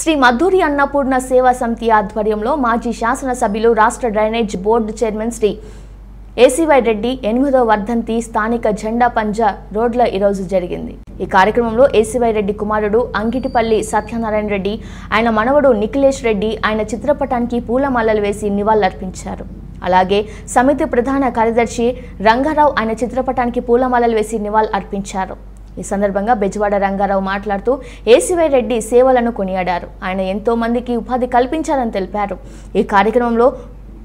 శ్రీ మధురి అన్నపూర్ణ సేవా సమితి ఆధ్వర్యంలో మాజీ శాసనసభ్యులు రాష్ట్ర drainage board chairman Shri ACY Reddy ఎనిమిదో వర్ధంతి స్థానిక జెండా పంజా రోడ్ల ఈరోజు జరిగింది. ఈ కార్యక్రమంలో ఏసీవై రెడ్డి కుమారుడు అంగిటిపల్లి సత్యనారాయణ రెడ్డి ఆయన మనవడు నిఖిలేష్ రెడ్డి ఆయన చిత్రపటానికి పూలమాలలు వేసి నివాళులర్పించారు. అలాగే సమితి ప్రధాన కార్యదర్శి రంగారావు ఆయన చిత్రపటానికి పూలమాలలు వేసి నివాళులు అర్పించారు ఈ సందర్భంగా బెజవాడ రంగారావు మాట్లాడుతూ ఏసీవై రెడ్డి సేవలను కొనియాడారు. ఆయన ఎంతో మందికి ఉపాధి కల్పించారని తెలిపారు. ఈ కార్యక్రమంలో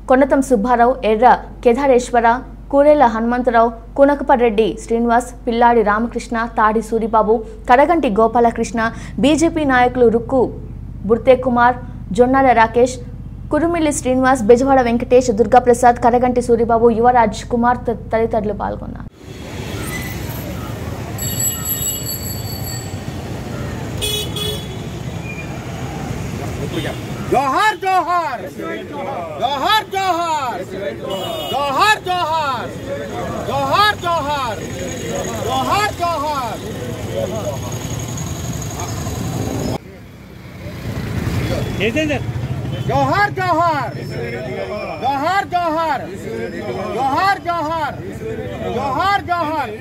కొండతం సుబ్బారావు ఎర్ర కేదారేశ్వర కూరేల హనుమంతరావు కునకపరెడ్డి శ్రీనివాస్ పిల్లాడి రామకృష్ణ తాడి సూరిబాబు కడగంటి గోపాలకృష్ణ బీజేపీ నాయకులు రుక్కు బుర్తే కుమార్ జొన్నాల రాకేష్ కురుమిల్లి శ్రీనివాస్ బెజవాడ వెంకటేష్ దుర్గాప్రసాద్ కడగంటి సూరిబాబు యువరాజ్ కుమార్ త- తదితరులు పాల్గొన్నారు. జోహార్ జోహార్ జోహార్ జోహార్ జోహార్ జోహార్ జోహార్ జోహార్ జోహార్ జోహార్ జోహార్ జోహార్ జోహార్ జోహార్ జోహార్ జోహార్ జోహార్ జోహార్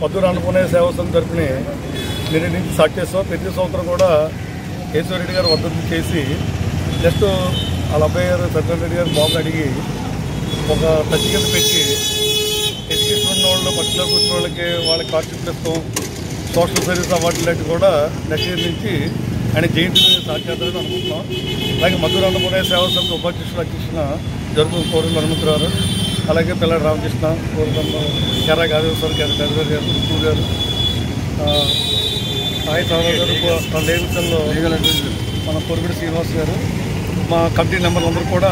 మధుర అనుకునే సేవ సంఘం తరపున నిన్న నుంచి స్టార్ట్ చేస్తాం ప్రతి సంవత్సరం కూడా కేశవరెడ్డి గారు వద్దకు చేసి జస్ట్ వాళ్ళ అబ్బాయి గారు సత్యనారాయణ గారు బాబు అడిగి ఒక టచ్ పెట్టి ఎడ్యుకేషన్ ఉన్న వాళ్ళు పట్టులో కూర్చున్న వాళ్ళకి వాళ్ళకి స్కాలర్షిప్ ఇస్తాం సోషల్ సర్వీస్ అవార్డు లాంటివి కూడా నెక్స్ట్ ఇయర్ నుంచి ఆయన జయంతి స్టార్ట్ చేద్దామని అనుకుంటున్నాం. అలాగే మధుర అన్నపూర్ణ సేవా సంస్థ ఉపాధ్యక్షుడు అధ్యక్షున జరుగుతున్న కోరిన హనుమంతరావు అలాగే పిల్లడి రామకృష్ణ కోరుకున్న కెరా గాదేశ్వర్ గారు పెద్దగారు గారు గారు ఆ, మన పొరుగుడు శ్రీనివాస్ గారు మా కమిటీ మెంబర్లు అందరూ కూడా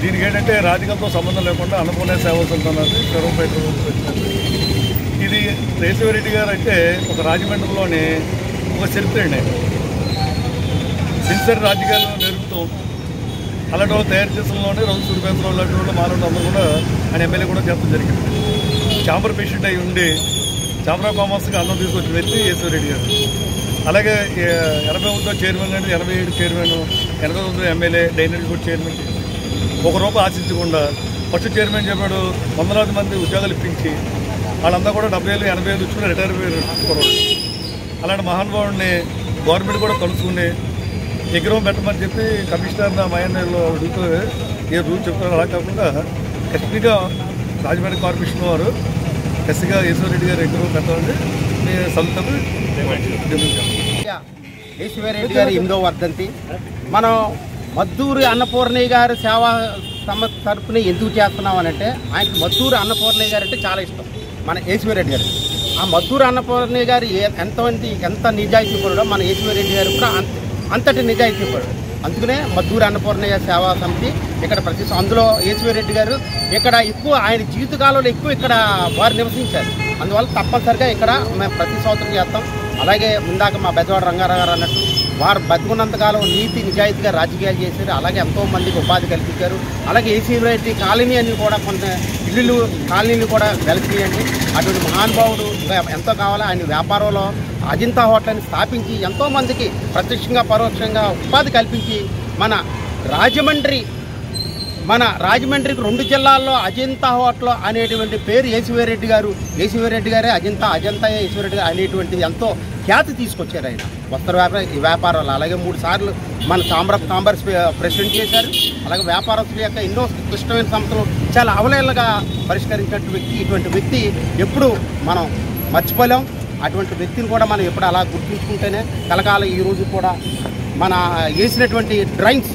దీనికి ఏంటంటే రాజకీయంతో సంబంధం లేకుండా అన్నపూర్ణ సేవా సంఘం అన్నది చెరువుపేట వచ్చింది ఇది రేసివరెడ్డి గారు అంటే ఒక రాజమండ్రిలోని ఒక చరిత్ర అండి. సిన్సియర్ రాజకీయాలను నేర్పుతూ అలాంటి వాళ్ళు తయారు చేసినలోనే రోజు సూర్యపేంద్ర లాంటి వాళ్ళు మాలాంటి అందరూ కూడా ఆయన ఎమ్మెల్యే కూడా చెప్పడం జరిగింది. చాంబర్ పేషెంట్ అయి ఉండి చాంబర్ కామర్స్కి అన్నం తీసుకొచ్చిన వ్యక్తి యేసవరెడ్డి గారు. అలాగే ఎనభై ఒకటో చైర్మన్ అంటే ఎనభై ఏడు చైర్మన్ ఎనభై ఒకటో ఎమ్మెల్యే డైనరీ కూడా చైర్మన్. ఒక రూపాయి ఆశించకుండా ఫస్ట్ చైర్మన్ చెప్పాడు వందలాది మంది ఉద్యోగాలు ఇప్పించి వాళ్ళంతా కూడా డెబ్బై ఏళ్ళు ఎనభై ఏళ్ళు వచ్చుకుని రిటైర్ అయిపోయారు అలాంటి మహానుభావుడిని గవర్నమెంట్ కూడా కలుసుకుని విగ్రహం పెట్టమని చెప్పి కమిషనర్ నా అడుగుతూ ఏ రూల్ చెప్తారో అలా కాకుండా ఎస్పీగా రాజమండ్రి కార్పొరేషన్ వారు ఎస్సీగా ఈశ్వరరెడ్డి గారు విగ్రహం పెట్టాలని మీ సంస్థకు గారు ఎనిమిదో వర్ధంతి. మనం మద్దూరి అన్నపూర్ణయ్య గారి సేవా సంస్థ తరఫున ఎందుకు చేస్తున్నాం అని అంటే ఆయనకి మద్దూరు అన్నపూర్ణయ్య గారు అంటే చాలా ఇష్టం. మన ఈశ్వరెడ్డి గారు ఆ మద్దూరు అన్నపూర్ణయ్య గారు ఎంతమంది ఎంత నిజాయితీ పడడో మన ఈశ్వరెడ్డి గారు కూడా అంత అంతటి నిజాయితీ పడు అందుకనే మధ్యూరు అన్నపూర్ణయ్య సేవా సమితి ఇక్కడ ప్రతి అందులో రెడ్డి గారు ఇక్కడ ఎక్కువ ఆయన జీవితకాలంలో ఎక్కువ ఇక్కడ వారు నివసించారు. అందువల్ల తప్పనిసరిగా ఇక్కడ మేము ప్రతి సంవత్సరం చేస్తాం. అలాగే ఇందాక మా బెజవాడ రంగారావు గారు అన్నట్టు వారు బతుకున్నంతకాలం నీతి నిజాయితీగా రాజకీయాలు చేశారు. అలాగే ఎంతో మందికి ఉపాధి కల్పించారు. అలాగే ఏసీ కాలనీ అని కూడా కొంత ఇల్లులు కాలనీలు కూడా వెలిసియండి అటువంటి మహానుభావుడు ఎంతో కావాలో ఆయన వ్యాపారంలో అజింతా హోటల్ని స్థాపించి ఎంతోమందికి ప్రత్యక్షంగా పరోక్షంగా ఉపాధి కల్పించి మన రాజమండ్రి మన రాజమండ్రికి రెండు జిల్లాల్లో అజంతా హోటల్ అనేటువంటి పేరు యేసువీరెడ్డి గారు. యేసువీరెడ్డి గారే అజంతా అజంతా యేసువీరెడ్డి గారు అనేటువంటి ఎంతో ఖ్యాతి తీసుకొచ్చారు ఆయన. వస్త్ర వ్యాపార ఈ వ్యాపారాలు. అలాగే మూడు సార్లు మన ఛాంబర్ కాంబర్స్ ప్రెసిడెంట్ చేశారు. అలాగే వ్యాపారస్తుల యొక్క ఎన్నో క్లిష్టమైన సమస్యలు చాలా అవలేలుగా పరిష్కరించినటువంటి వ్యక్తి ఇటువంటి వ్యక్తి ఎప్పుడు మనం మర్చిపోలేం. అటువంటి వ్యక్తిని కూడా మనం ఎప్పుడు అలా గుర్తుంచుకుంటేనే కలకాలం ఈ రోజు కూడా మన వేసినటువంటి డ్రైన్స్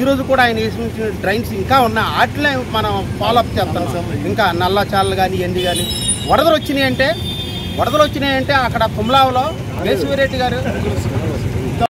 ఈ రోజు కూడా ఆయన వేసిన డ్రైన్స్ ఇంకా ఉన్న వాటిలో మనం ఫాలోఅప్ చేస్తాం ఇంకా నల్ల చాలలు కానీ ఎన్ని కానీ వరదలు వచ్చినాయి అంటే వరదలు వచ్చినాయి అంటే అక్కడ కుమ్లావులో కేశవరెడ్డి గారు